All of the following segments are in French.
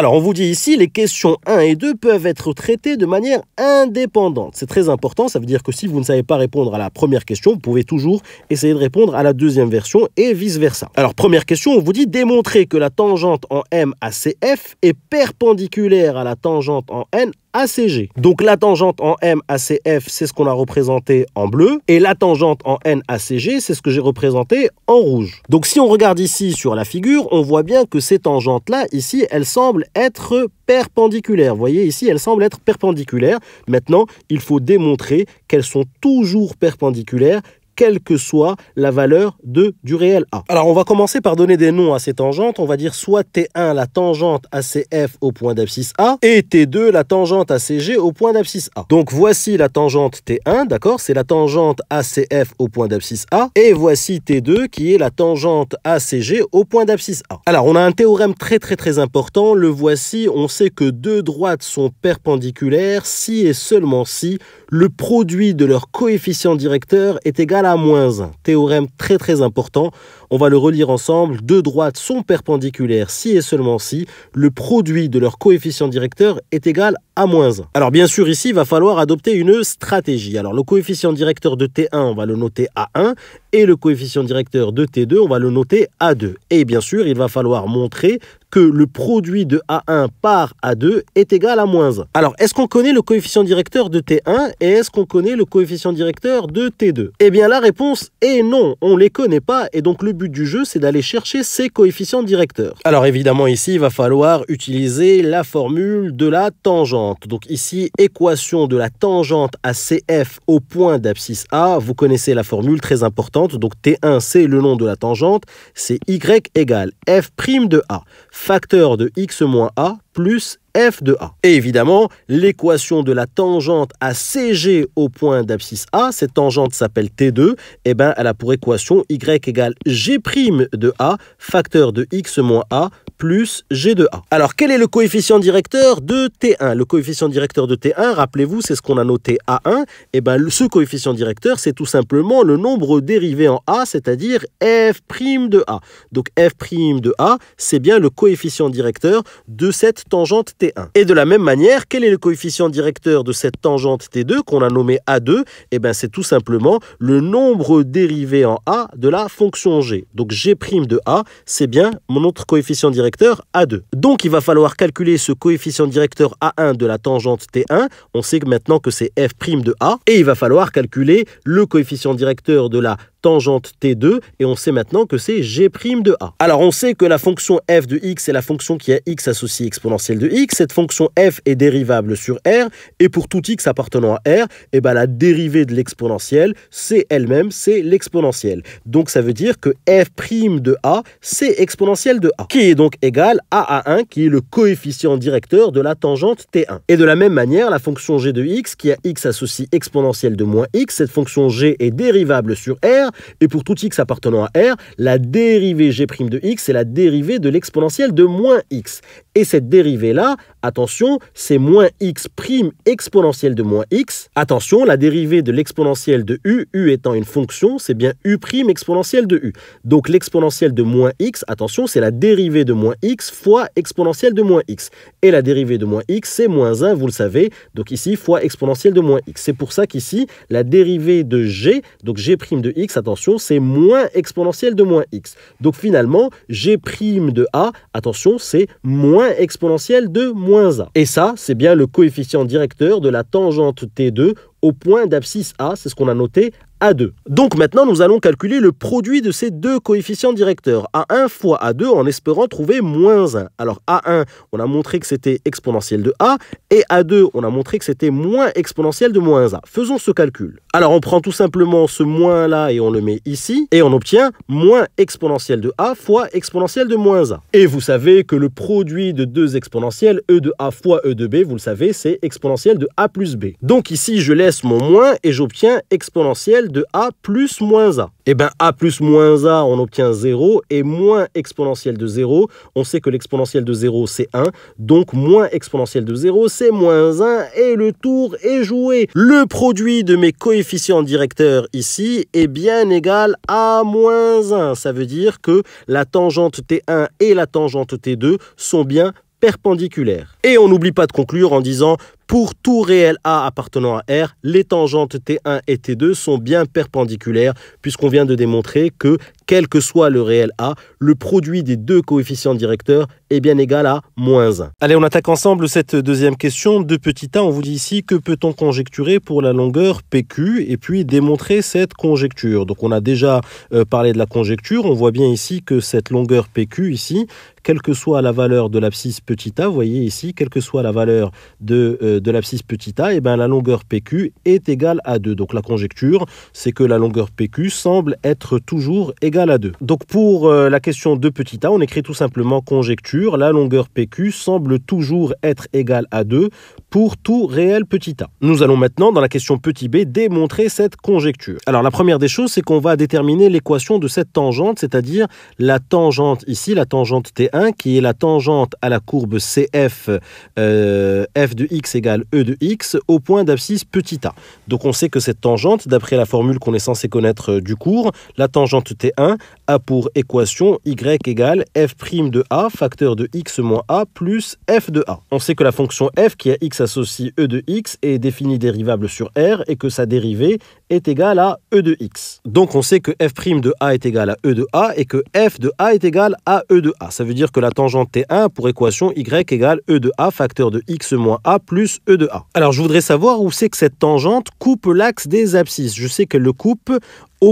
Alors, on vous dit ici, les questions 1 et 2 peuvent être traitées de manière indépendante. C'est très important, ça veut dire que si vous ne savez pas répondre à la première question, vous pouvez toujours essayer de répondre à la deuxième version et vice-versa. Alors, première question, on vous dit démontrer que la tangente en M à CF est perpendiculaire à la tangente en N ACG. Donc la tangente en M c'est ce qu'on a représenté en bleu, et la tangente en N ACG, c'est ce que j'ai représenté en rouge. Donc si on regarde ici sur la figure, on voit bien que ces tangentes-là, ici, elles semblent être perpendiculaires. Vous voyez, ici, elles semblent être perpendiculaires. Maintenant, il faut démontrer qu'elles sont toujours perpendiculaires quelle que soit la valeur de, du réel A. Alors on va commencer par donner des noms à ces tangentes. On va dire soit T1 la tangente ACF au point d'abscisse A et T2 la tangente ACG au point d'abscisse A. Donc voici la tangente T1, d'accord? C'est la tangente ACF au point d'abscisse A. Et voici T2 qui est la tangente ACG au point d'abscisse A. Alors on a un théorème très très très important. Le voici. On sait que deux droites sont perpendiculaires si et seulement si le produit de leur coefficient directeur est égal à moins 1. Théorème très très important. On va le relire ensemble. Deux droites sont perpendiculaires si et seulement si le produit de leur coefficient directeur est égal à moins 1. Alors bien sûr ici, il va falloir adopter une stratégie. Alors le coefficient directeur de T1, on va le noter à 1 et le coefficient directeur de T2, on va le noter à 2. Et bien sûr, il va falloir montrer que le produit de A1 par A2 est égal à moins 1. Alors, est-ce qu'on connaît le coefficient directeur de T1 et est-ce qu'on connaît le coefficient directeur de T2 Eh bien, la réponse est non, on ne les connaît pas et donc le but du jeu, c'est d'aller chercher ces coefficients directeurs. Alors évidemment, ici, il va falloir utiliser la formule de la tangente. Donc ici, équation de la tangente à CF au point d'abscisse A. Vous connaissez la formule très importante. Donc T1, c'est le nom de la tangente. C'est Y égale F' de A facteur de x moins a plus f de a. Et évidemment, l'équation de la tangente à CG au point d'abscisse A, cette tangente s'appelle T2, et eh ben, elle a pour équation y égale g' de A, facteur de x moins a, plus G de A. Alors, quel est le coefficient directeur de T1 Le coefficient directeur de T1, rappelez-vous, c'est ce qu'on a noté A1. Et eh ben, ce coefficient directeur, c'est tout simplement le nombre dérivé en A, c'est-à-dire f' de A. Donc, f' de A, c'est bien le coefficient directeur de cette tangente T1. Et de la même manière, quel est le coefficient directeur de cette tangente T2 qu'on a nommé A2 Eh bien, c'est tout simplement le nombre dérivé en A de la fonction G. Donc, G' de A, c'est bien mon autre coefficient directeur a2. Donc il va falloir calculer ce coefficient directeur A1 de la tangente T1. On sait maintenant que c'est f' de A. Et il va falloir calculer le coefficient directeur de la tangente T2 et on sait maintenant que c'est g' de A. Alors on sait que la fonction f de x est la fonction qui a x associé exponentielle de x. Cette fonction f est dérivable sur R et pour tout x appartenant à R, et eh ben la dérivée de l'exponentielle, c'est elle-même, c'est l'exponentielle. Donc ça veut dire que f' de A, c'est exponentielle de A, qui est donc égal à A1, qui est le coefficient directeur de la tangente T1. Et de la même manière, la fonction g de x, qui a x associé exponentielle de moins x, cette fonction g est dérivable sur R, et pour tout x appartenant à R, la dérivée g' de x, c'est la dérivée de l'exponentielle de moins x. Et cette dérivée-là, attention, c'est moins x prime exponentielle de moins x. Attention, la dérivée de l'exponentielle de u, u étant une fonction, c'est bien u prime exponentielle de u. Donc l'exponentielle de moins x, attention, c'est la dérivée de moins x fois exponentielle de moins x. Et la dérivée de moins x, c'est moins 1, vous le savez. Donc ici, fois exponentielle de moins x. C'est pour ça qu'ici, la dérivée de g, donc g' de x, attention, c'est moins exponentielle de moins x. Donc finalement, g' de a, attention, c'est moins exponentielle de moins a. Et ça, c'est bien le coefficient directeur de la tangente T2 au point d'abscisse A, c'est ce qu'on a noté a2. Donc maintenant, nous allons calculer le produit de ces deux coefficients directeurs, A1 fois A2, en espérant trouver moins 1. Alors A1, on a montré que c'était exponentiel de A, et A2, on a montré que c'était moins exponentiel de moins A. Faisons ce calcul. Alors on prend tout simplement ce moins là et on le met ici, et on obtient moins exponentiel de A fois exponentiel de moins A. Et vous savez que le produit de deux exponentiels, E de A fois E de B, vous le savez, c'est exponentiel de A plus B. Donc ici, je laisse mon moins et j'obtiens exponentiel de a plus moins a. Eh bien, a plus moins a, on obtient 0, et moins exponentielle de 0, on sait que l'exponentielle de 0, c'est 1, donc moins exponentielle de 0, c'est moins 1, et le tour est joué. Le produit de mes coefficients directeurs ici est bien égal à moins 1. Ça veut dire que la tangente T1 et la tangente T2 sont bien perpendiculaires. Et on n'oublie pas de conclure en disant pour tout réel A appartenant à R, les tangentes T1 et T2 sont bien perpendiculaires puisqu'on vient de démontrer que quel que soit le réel A, le produit des deux coefficients directeurs est bien égal à moins 1. Allez, on attaque ensemble cette deuxième question. De petit a, on vous dit ici que peut-on conjecturer pour la longueur PQ et puis démontrer cette conjecture? Donc on a déjà euh, parlé de la conjecture. On voit bien ici que cette longueur PQ ici, quelle que soit la valeur de l'abscisse petit a, vous voyez ici, quelle que soit la valeur de, euh, de l'abscisse petit a, et eh bien la longueur PQ est égale à 2. Donc la conjecture, c'est que la longueur PQ semble être toujours égale à 2. Donc pour euh, la question de petit a, on écrit tout simplement conjecture, la longueur PQ semble toujours être égale à 2 pour tout réel petit a. Nous allons maintenant, dans la question petit b, démontrer cette conjecture. Alors la première des choses, c'est qu'on va déterminer l'équation de cette tangente, c'est-à-dire la tangente ici, la tangente T qui est la tangente à la courbe CF euh, f de x égale e de x au point d'abscisse petit a. Donc on sait que cette tangente, d'après la formule qu'on est censé connaître euh, du cours, la tangente T1 a pour équation y égale f' de a facteur de x moins a plus f de a. On sait que la fonction f qui a x associe e de x est définie dérivable sur r et que sa dérivée est égale à e de x. Donc on sait que f' de a est égal à e de a et que f de a est égal à e de a. Ça veut dire que la tangente T1 pour équation y égale e de a facteur de x moins a plus e de a. Alors je voudrais savoir où c'est que cette tangente coupe l'axe des abscisses. Je sais qu'elle le coupe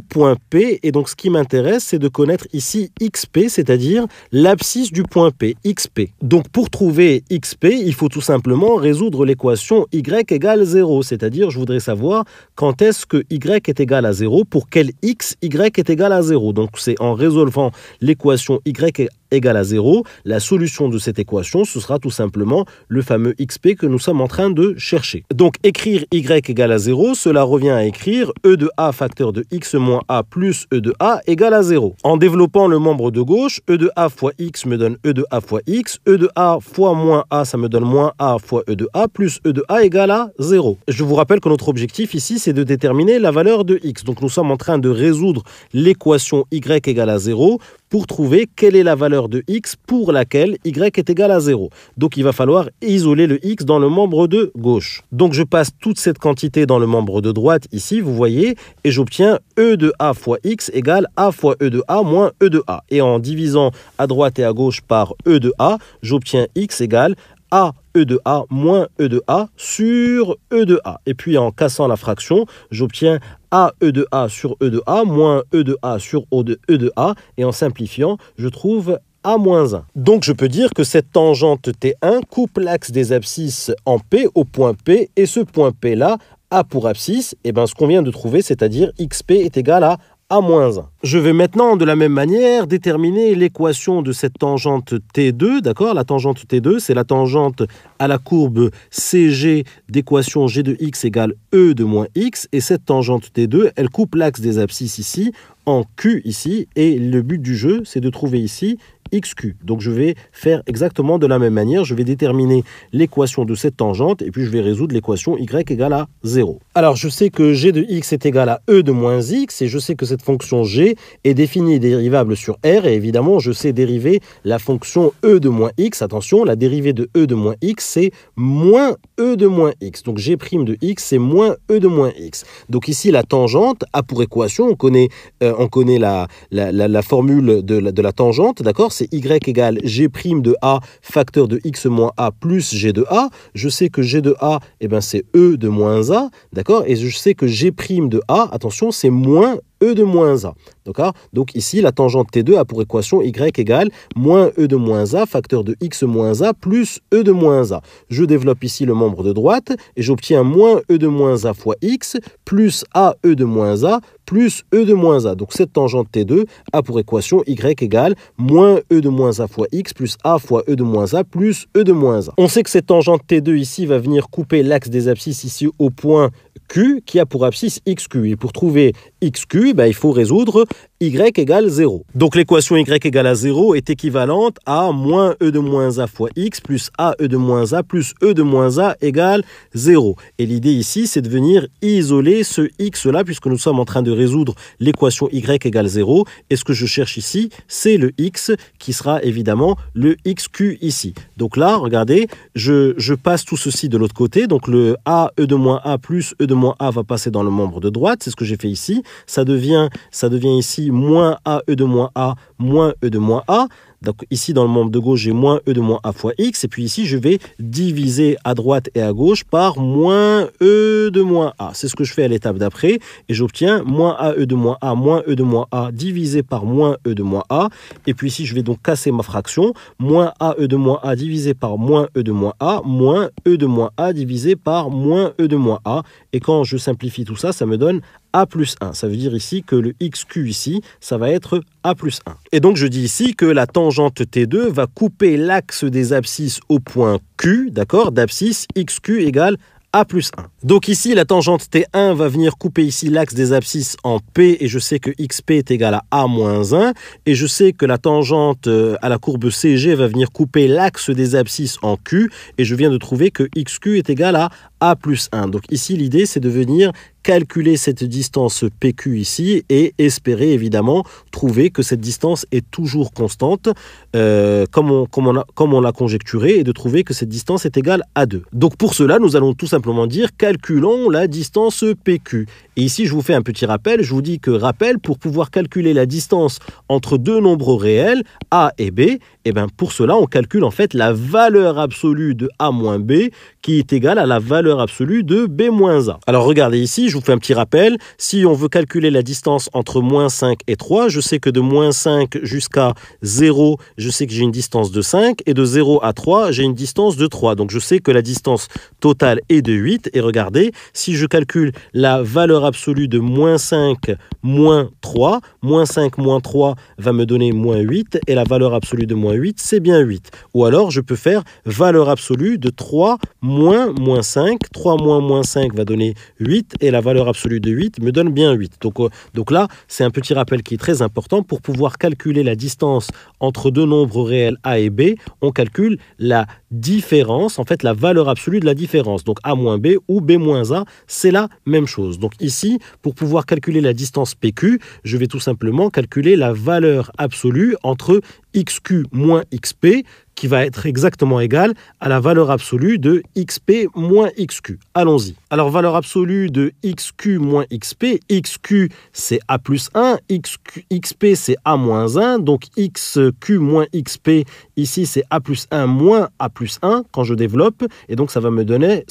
point P. Et donc, ce qui m'intéresse, c'est de connaître ici XP, c'est-à-dire l'abscisse du point P, XP. Donc, pour trouver XP, il faut tout simplement résoudre l'équation Y égale 0, c'est-à-dire, je voudrais savoir quand est-ce que Y est égal à 0, pour quel X Y est égal à 0. Donc, c'est en résolvant l'équation Y égale à 0, la solution de cette équation, ce sera tout simplement le fameux xp que nous sommes en train de chercher. Donc écrire y égale à 0, cela revient à écrire e de a facteur de x moins a plus e de a égale à 0. En développant le membre de gauche, e de a fois x me donne e de a fois x, e de a fois moins a, ça me donne moins a fois e de a, plus e de a égale à 0. Je vous rappelle que notre objectif ici, c'est de déterminer la valeur de x. Donc nous sommes en train de résoudre l'équation y égale à 0 pour trouver quelle est la valeur de x pour laquelle y est égal à 0. Donc il va falloir isoler le x dans le membre de gauche. Donc je passe toute cette quantité dans le membre de droite ici, vous voyez, et j'obtiens e de a fois x égale a fois e de a moins e de a. Et en divisant à droite et à gauche par e de a, j'obtiens x égale a E de A moins E de A sur E de A. Et puis en cassant la fraction, j'obtiens A E de A sur E de A moins E de A sur O de E de A. Et en simplifiant, je trouve a moins 1. Donc je peux dire que cette tangente T1 coupe l'axe des abscisses en P au point P et ce point P là a pour abscisse et eh ben, ce qu'on vient de trouver, c'est-à-dire XP est égal à a moins 1. Je vais maintenant de la même manière déterminer l'équation de cette tangente T2, d'accord? La tangente T2, c'est la tangente à la courbe CG d'équation G de x égale E de moins x, et cette tangente T2, elle coupe l'axe des abscisses ici en Q ici, et le but du jeu, c'est de trouver ici xq. Donc je vais faire exactement de la même manière. Je vais déterminer l'équation de cette tangente et puis je vais résoudre l'équation y égale à 0. Alors je sais que g de x est égal à e de moins x et je sais que cette fonction g est définie dérivable sur r et évidemment je sais dériver la fonction e de moins x. Attention, la dérivée de e de moins x c'est moins e de moins x. Donc g' de x c'est moins e de moins x. Donc ici la tangente a pour équation, on connaît, euh, on connaît la, la, formule de de la tangente, d'accord? C'est y égale g' de a facteur de x moins a plus g de a. Je sais que g de a, eh ben, c'est e de moins a, d'accord? Et je sais que g' de a, attention, c'est moins e de moins a. D'accord? Donc ici, la tangente T2 a pour équation y égale moins e de moins a facteur de x moins a plus e de moins a. Je développe ici le membre de droite et j'obtiens moins e de moins a fois x plus a e de moins a plus e de moins a. Donc cette tangente T2 a pour équation y égale moins e de moins a fois x plus a fois e de moins a plus e de moins a. On sait que cette tangente T2 ici va venir couper l'axe des abscisses ici au point Q qui a pour abscisse XQ. Et pour trouver XQ, ben, il faut résoudre y égale 0. Donc l'équation y égale à 0 est équivalente à moins e de moins a fois x plus a e de moins a plus e de moins a égale 0. Et l'idée ici, c'est de venir isoler ce x-là, puisque nous sommes en train de résoudre l'équation y égale 0. Et ce que je cherche ici, c'est le x, qui sera évidemment le xq ici. Donc là, regardez, je, je passe tout ceci de l'autre côté. Donc le a e de moins a plus e de moins a va passer dans le membre de droite. C'est ce que j'ai fait ici. Ça devient, ça devient ici moins a e de moins a moins e de moins a. Donc ici, dans le membre de gauche, j'ai moins e de moins a fois x. Et puis ici, je vais diviser à droite et à gauche par moins e de moins a. C'est ce que je fais à l'étape d'après. Et j'obtiens moins a e de moins a moins e de moins a divisé par moins e de moins a. Et puis ici, je vais donc casser ma fraction. Moins a e de moins a divisé par moins e de moins a moins e de moins a divisé par moins e de moins a. Et quand je simplifie tout ça, ça me donne a plus 1. Ça veut dire ici que le xq ici, ça va être a plus 1. Et donc je dis ici que la tangente T2 va couper l'axe des abscisses au point Q, d'accord D'abscisse xq égale a plus 1. Donc ici, la tangente T1 va venir couper ici l'axe des abscisses en P et je sais que XP est égal à A moins 1 et je sais que la tangente euh, à la courbe CG va venir couper l'axe des abscisses en Q et je viens de trouver que XQ est égal à A plus 1. Donc ici, l'idée, c'est de venir calculer cette distance PQ ici et espérer évidemment trouver que cette distance est toujours constante euh, comme on, comme on, comme on l'a conjecturé et de trouver que cette distance est égale à 2. Donc pour cela, nous allons tout simplement dire calculons la distance PQ. Et ici, je vous fais un petit rappel. Je vous dis que rappel, pour pouvoir calculer la distance entre deux nombres réels, A et B, et eh bien pour cela, on calcule en fait la valeur absolue de A moins B qui est égale à la valeur absolue de B moins A. Alors regardez ici, je vous fais un petit rappel. Si on veut calculer la distance entre moins 5 et 3, je sais que de moins 5 jusqu'à 0, je sais que j'ai une distance de 5. Et de 0 à 3, j'ai une distance de 3. Donc je sais que la distance totale est de 8. Et regardez, si je calcule la valeur absolue de moins 5 moins 3, moins 5 moins 3 va me donner moins 8. Et la valeur absolue de moins 8, c'est bien 8. Ou alors je peux faire valeur absolue de 3 moins moins 5. 3 moins moins 5 va donner 8. Et la valeur absolue de 8 me donne bien 8. Donc, euh, donc là, c'est un petit rappel qui est très important. Pour pouvoir calculer la distance entre deux nombres réels A et B, on calcule la différence, en fait la valeur absolue de la différence. Donc A moins B ou B moins A, c'est la même chose. Donc ici, pour pouvoir calculer la distance PQ, je vais tout simplement calculer la valeur absolue entre XQ moins XP, qui va être exactement égal à la valeur absolue de xp moins xq. Allons-y. Alors, valeur absolue de xq moins xp, xq c'est a plus 1, xp c'est a moins 1, donc xq moins xp, ici c'est a plus 1 moins a plus 1 quand je développe, et donc ça va me donner,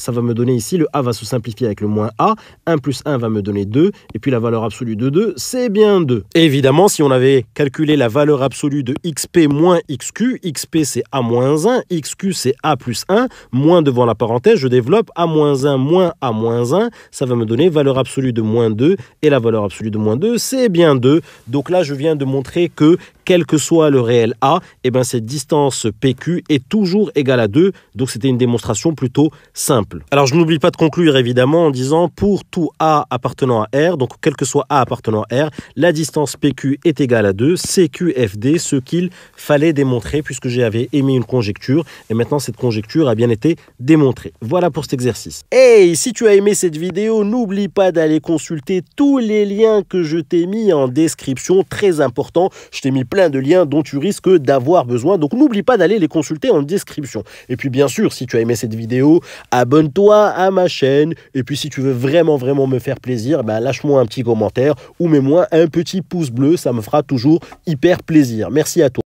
ici, le a va se simplifier avec le moins a, 1 plus 1 va me donner 2, et puis la valeur absolue de 2, c'est bien 2. évidemment, si on avait calculé la valeur absolue de xp moins xq, xp c'est a moins 1, xq c'est a plus 1, moins devant la parenthèse, je développe a moins 1 moins a moins 1, ça va me donner valeur absolue de moins 2, et la valeur absolue de moins 2, c'est bien 2. Donc là, je viens de montrer que quel que soit le réel A, eh ben cette distance PQ est toujours égale à 2. Donc c'était une démonstration plutôt simple. Alors je n'oublie pas de conclure évidemment en disant pour tout A appartenant à R, donc quel que soit A appartenant à R, la distance PQ est égale à 2, CQFD, ce qu'il fallait démontrer puisque j'avais émis une conjecture et maintenant cette conjecture a bien été démontrée. Voilà pour cet exercice. Et si tu as aimé cette vidéo, n'oublie pas d'aller consulter tous les liens que je t'ai mis en description, très important. Je t'ai mis plein de liens dont tu risques d'avoir besoin. Donc n'oublie pas d'aller les consulter en description. Et puis bien sûr, si tu as aimé cette vidéo, abonne-toi à ma chaîne. Et puis si tu veux vraiment vraiment me faire plaisir, ben, lâche-moi un petit commentaire ou mets-moi un petit pouce bleu. Ça me fera toujours hyper plaisir. Merci à toi.